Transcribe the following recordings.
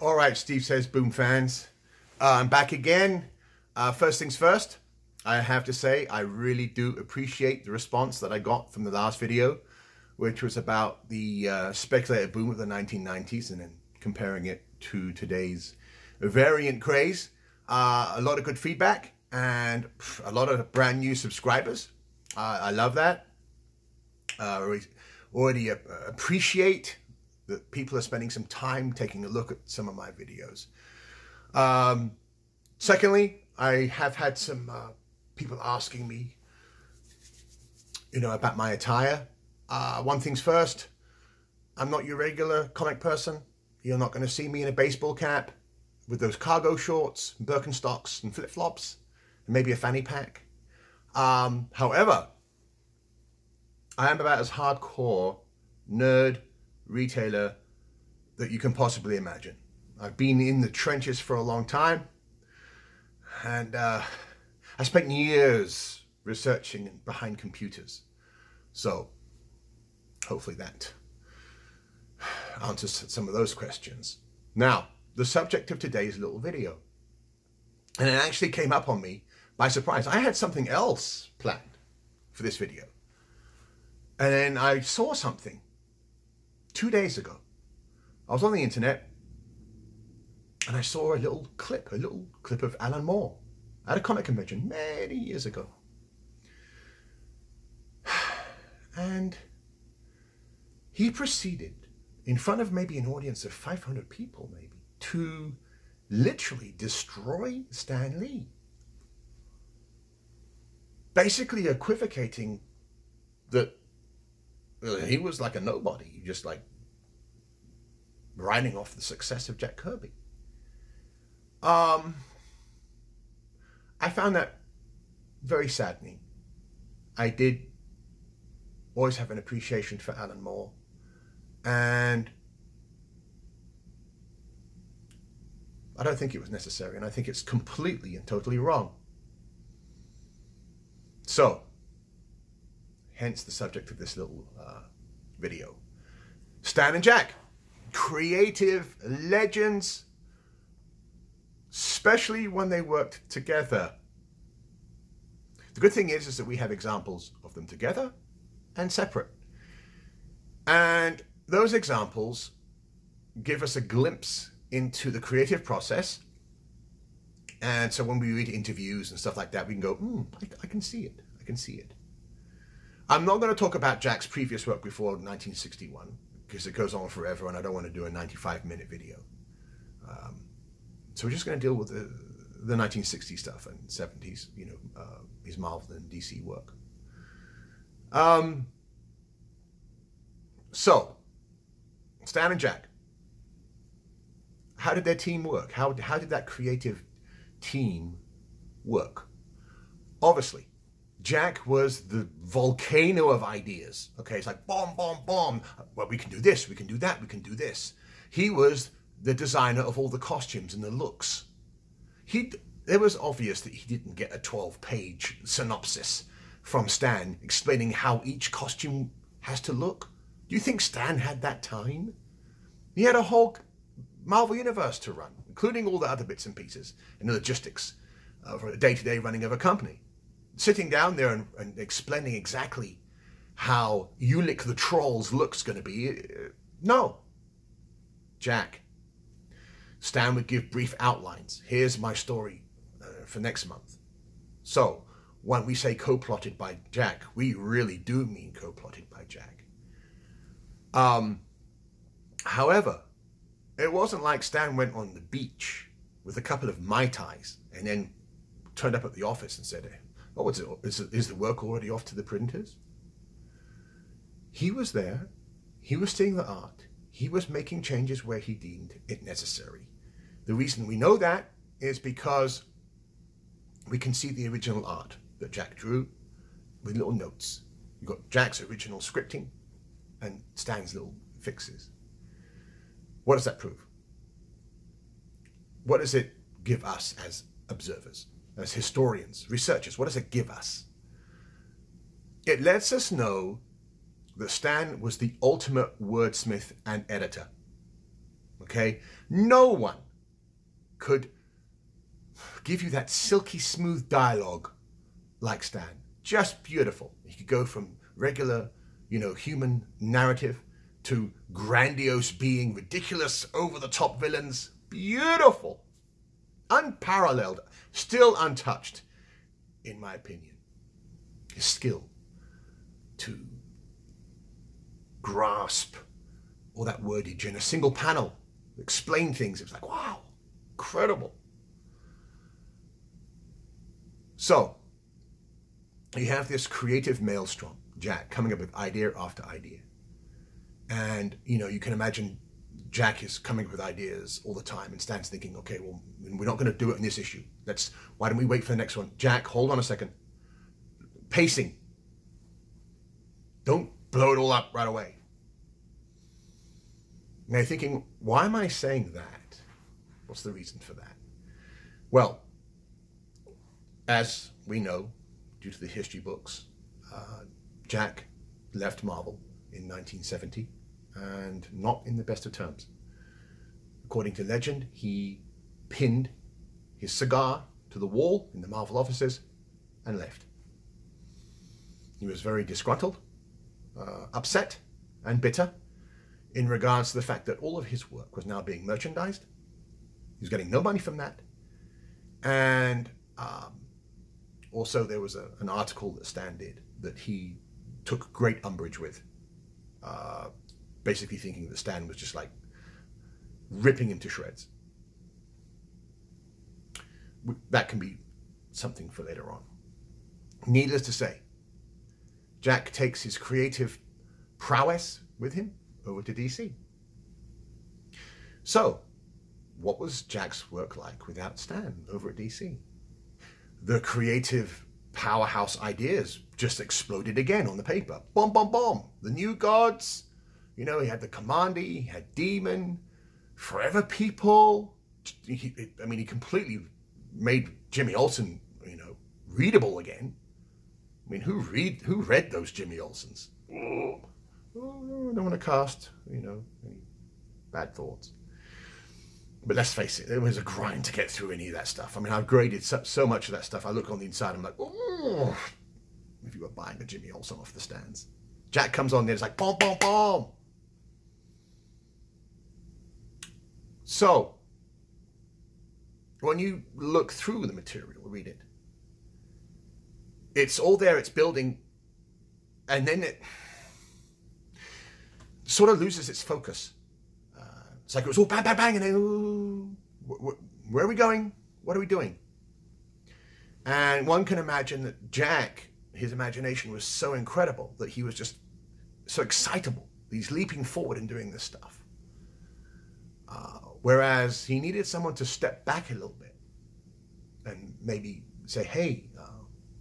All right, Steve says, boom fans. Uh, I'm back again. Uh, first things first, I have to say I really do appreciate the response that I got from the last video, which was about the uh, speculator boom of the 1990s and then comparing it to today's variant craze. Uh, a lot of good feedback and pff, a lot of brand new subscribers. Uh, I love that. Uh, already appreciate that people are spending some time taking a look at some of my videos. Um, secondly, I have had some uh, people asking me, you know, about my attire. Uh, one thing's first, I'm not your regular comic person. You're not going to see me in a baseball cap with those cargo shorts, Birkenstocks and flip-flops, and maybe a fanny pack. Um, however, I am about as hardcore nerd retailer that you can possibly imagine. I've been in the trenches for a long time and uh, I spent years researching behind computers. So hopefully that answers some of those questions. Now, the subject of today's little video. And it actually came up on me by surprise. I had something else planned for this video. And then I saw something two days ago. I was on the internet and I saw a little clip, a little clip of Alan Moore at a comic convention many years ago. And he proceeded in front of maybe an audience of 500 people, maybe, to literally destroy Stan Lee. Basically equivocating that he was like a nobody, just like writing off the success of Jack Kirby. Um, I found that very saddening. I did always have an appreciation for Alan Moore, and I don't think it was necessary, and I think it's completely and totally wrong. So, hence the subject of this little uh, video. Stan and Jack, creative legends, especially when they worked together. The good thing is, is that we have examples of them together and separate. And those examples give us a glimpse into the creative process. And so when we read interviews and stuff like that, we can go, hmm, I, I can see it. I can see it. I'm not going to talk about Jack's previous work before 1961 because it goes on forever and I don't want to do a 95 minute video. Um, so we're just going to deal with the, the 1960s stuff and 70s, you know, uh, his Marvel and DC work. Um, so, Stan and Jack, how did their team work? How, how did that creative team work? Obviously, Jack was the volcano of ideas. Okay, it's like bomb, bomb, bomb. Well, we can do this, we can do that, we can do this. He was the designer of all the costumes and the looks. He, it was obvious that he didn't get a 12-page synopsis from Stan explaining how each costume has to look. Do you think Stan had that time? He had a whole Marvel Universe to run, including all the other bits and pieces and the logistics of a day-to-day running of a company sitting down there and, and explaining exactly how Ulik the Troll's look's going to be. Uh, no. Jack. Stan would give brief outlines. Here's my story uh, for next month. So, when we say co-plotted by Jack, we really do mean co-plotted by Jack. Um, however, it wasn't like Stan went on the beach with a couple of Mai Tais and then turned up at the office and said, Oh, is, it, is, is the work already off to the printers? He was there. He was seeing the art. He was making changes where he deemed it necessary. The reason we know that is because we can see the original art that Jack drew with little notes. You've got Jack's original scripting and Stan's little fixes. What does that prove? What does it give us as observers? As historians, researchers, what does it give us? It lets us know that Stan was the ultimate wordsmith and editor. Okay? No one could give you that silky smooth dialogue like Stan. Just beautiful. He could go from regular, you know, human narrative to grandiose being, ridiculous, over the top villains. Beautiful. Unparalleled. Still untouched, in my opinion. His skill to grasp all that wordage in a single panel, explain things. It was like, wow, incredible. So, you have this creative maelstrom, Jack, coming up with idea after idea. And, you know, you can imagine Jack is coming up with ideas all the time and Stan's thinking, okay, well, we're not going to do it in this issue. Let's, why don't we wait for the next one? Jack, hold on a second. Pacing. Don't blow it all up right away. Now you're thinking, why am I saying that? What's the reason for that? Well, as we know, due to the history books, uh, Jack left Marvel in 1970 and not in the best of terms. According to legend, he pinned his cigar to the wall in the Marvel offices and left. He was very disgruntled, uh, upset, and bitter in regards to the fact that all of his work was now being merchandised. He was getting no money from that. And um, also, there was a, an article that Stan did that he took great umbrage with, uh, basically thinking that Stan was just like ripping him to shreds. That can be something for later on. Needless to say, Jack takes his creative prowess with him over to DC. So, what was Jack's work like without Stan over at DC? The creative powerhouse ideas just exploded again on the paper. Bomb, bomb, bomb. The new gods. You know, he had the Kamandi, he had Demon, Forever People. He, I mean, he completely made Jimmy Olsen, you know, readable again. I mean, who read who read those Jimmy Olsens? Oh, I don't want to cast, you know, any bad thoughts. But let's face it, it was a grind to get through any of that stuff. I mean, I've graded so, so much of that stuff. I look on the inside, I'm like, oh, if you were buying a Jimmy Olsen off the stands. Jack comes on there, it's like, boom, boom, boom. So, when you look through the material, read it, it's all there, it's building, and then it sort of loses its focus. Uh, it's like it was all bang, bang, bang, and then, ooh, wh- wh- where are we going? What are we doing? And one can imagine that Jack, his imagination was so incredible that he was just so excitable. He's leaping forward and doing this stuff. Uh, whereas he needed someone to step back a little bit and maybe say, hey, uh,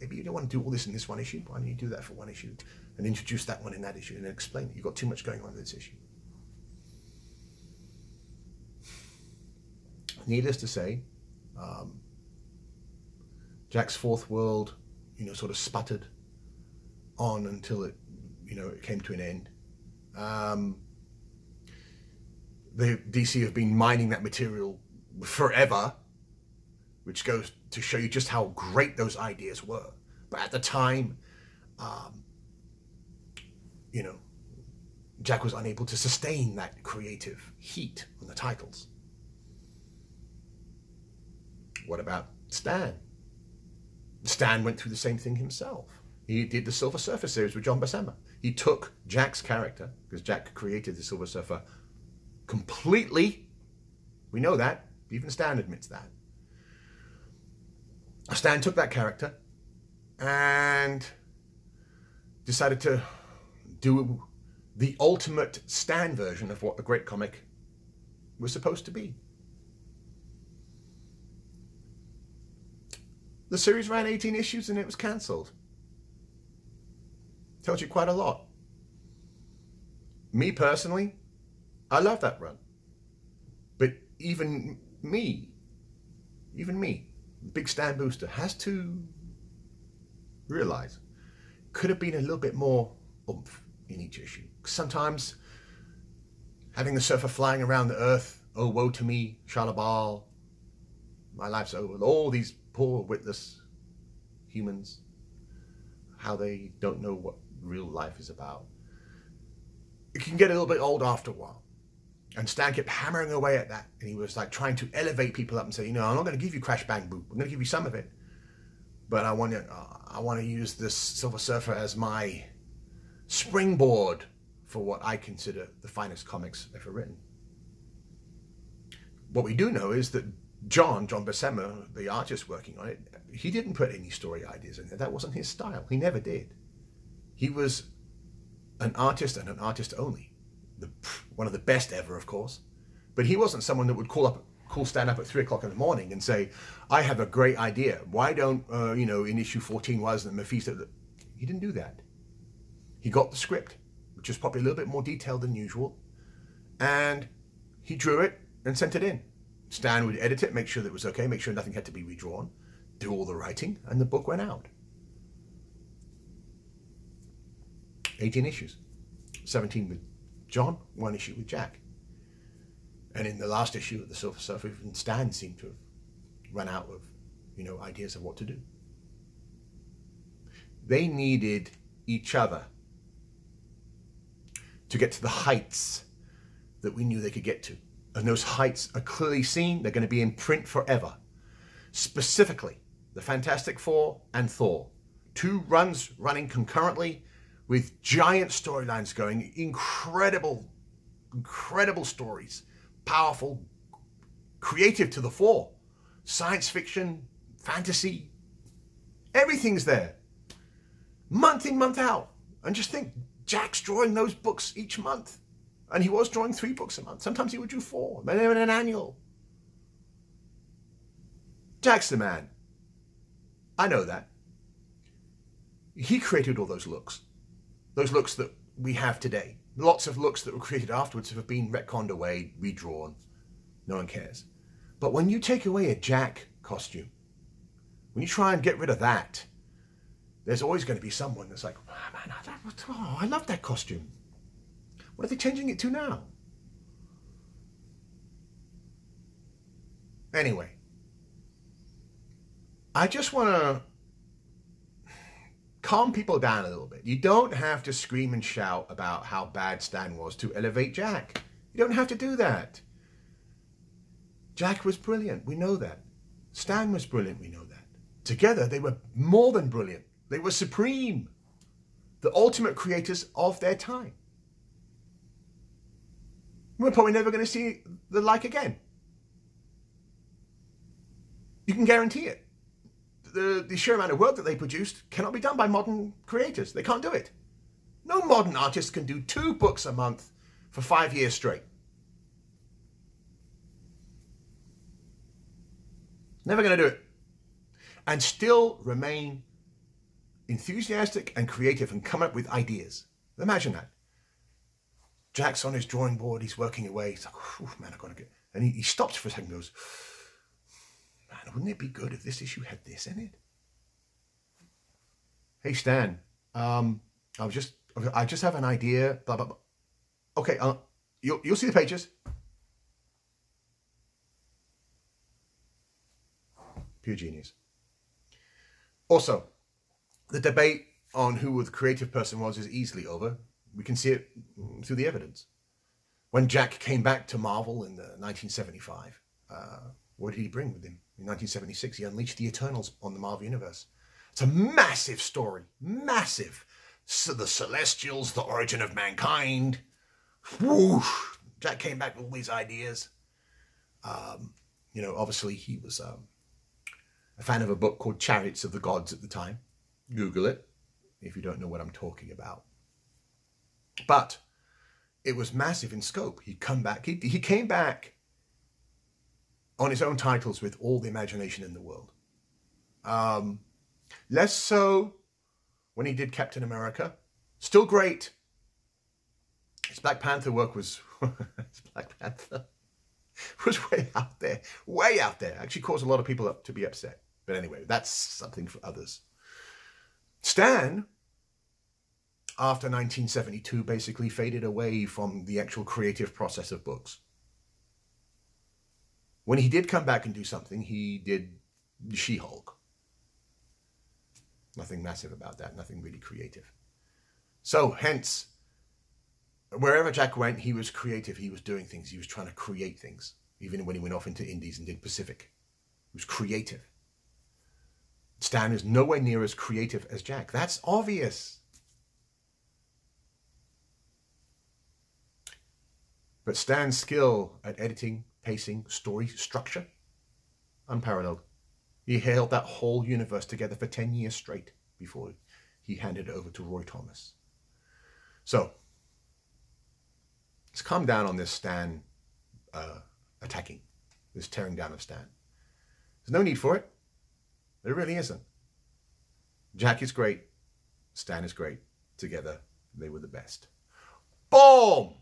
maybe you don't want to do all this in this one issue. Why don't you do that for one issue and introduce that one in that issue and then explain it? You've got too much going on in this issue. Needless to say, um, Jack's fourth world, you know, sort of sputtered on until it, you know, it came to an end. Um, the DC have been mining that material forever, which goes to show you just how great those ideas were. But at the time, um, you know, Jack was unable to sustain that creative heat on the titles. What about Stan? Stan went through the same thing himself. He did the Silver Surfer series with John Buscema. He took Jack's character, because Jack created the Silver Surfer completely. We know that. Even Stan admits that. Stan took that character and decided to do the ultimate Stan version of what the great comic was supposed to be. The series ran 18 issues and it was cancelled. Tells you quite a lot. Me personally, I love that run. But even me, even me, Big Stan Booster, has to realize could have been a little bit more oomph in each issue. Sometimes having the surfer flying around the earth Oh, woe to me, Shalla-Bal. My life's over. All these poor, witless humans, how they don't know what real life is about. It can get a little bit old after a while. And Stan kept hammering away at that. And he was like trying to elevate people up and say, you know, I'm not going to give you Crash Bang Boom. I'm going to give you some of it. But I want to, uh, I want to use this Silver Surfer as my springboard for what I consider the finest comics ever written. What we do know is that John, John Buscema, the artist working on it, he didn't put any story ideas in there. That wasn't his style. He never did. He was an artist and an artist only. The, one of the best ever, of course. But he wasn't someone that would call up, call Stan up at three o'clock in the morning and say, "I have a great idea. Why don't uh, you know in issue fourteen was the Mephisto?" He didn't do that. He got the script, which was probably a little bit more detailed than usual, and he drew it and sent it in. Stan would edit it, make sure that it was okay, make sure nothing had to be redrawn, do all the writing, and the book went out. 18 issues. 17 with John, one issue with Jack. And in the last issue of the Silver Surfer, even Stan seemed to have run out of, you know, ideas of what to do. They needed each other to get to the heights that we knew they could get to. And those heights are clearly seen. They're going to be in print forever. Specifically, the Fantastic Four and Thor. Two runs running concurrently with giant storylines going, incredible, incredible stories, powerful, creative to the fore, science fiction, fantasy, everything's there, month in, month out. And just think, Jack's drawing those books each month. And he was drawing three books a month. Sometimes he would do four, maybe an annual. Jack's the man. I know that. He created all those looks. Those looks that we have today. Lots of looks that were created afterwards have been retconned away, redrawn. No one cares. But when you take away a Jack costume, when you try and get rid of that, there's always going to be someone that's like, oh, man, I, oh, I love that costume. What are they changing it to now? Anyway, I just want to calm people down a little bit. You don't have to scream and shout about how bad Stan was to elevate Jack. You don't have to do that. Jack was brilliant. We know that. Stan was brilliant. We know that. Together, they were more than brilliant. They were supreme. The ultimate creators of their time. We're probably never going to see the like again. You can guarantee it the, the sheer amount of work that they produced cannot be done by modern creators. They can't do it. No modern artist can do two books a month for five years straight. Never going to do it. And still remain enthusiastic and creative and come up with ideas. Imagine that. Jack's on his drawing board, he's working away. He's like, man, I've got to get. And he, he stops for a second and goes, man, wouldn't it be good if this issue had this in it? Hey, Stan, um, I was just, I just have an idea, blah, blah, blah. Okay, uh, you'll, you'll see the pages. Pure genius. Also, the debate on who the creative person was is easily over. We can see it through the evidence. When Jack came back to Marvel in 1975, uh, what did he bring with him? In 1976, he unleashed the Eternals on the Marvel Universe. It's a massive story, massive. So the Celestials, the origin of mankind. Whoosh! Jack came back with all these ideas. Um, you know, obviously he was um, a fan of a book called Chariots of the Gods at the time. Google it if you don't know what I'm talking about. But it was massive in scope. He'd come back. He, he came back on his own titles with all the imagination in the world. Um, less so when he did Captain America. Still great. His Black Panther work was his Black Panther was way out there, way out there. Actually caused a lot of people up to be upset. But anyway, that's something for others. Stan, after 1972, basically faded away from the actual creative process of books. When he did come back and do something, he did She Hulk. Nothing massive about that, nothing really creative. So, hence, wherever Jack went, he was creative. He was doing things. He was trying to create things. Even when he went off into Indies and did Pacific, he was creative. Stan is nowhere near as creative as Jack. That's obvious. But Stan's skill at editing, pacing, story structure, unparalleled. He held that whole universe together for 10 years straight before he handed it over to Roy Thomas. So, let's calm down on this Stan uh, attacking, this tearing down of Stan. There's no need for it. There really isn't. Jack is great. Stan is great. Together, they were the best. Boom!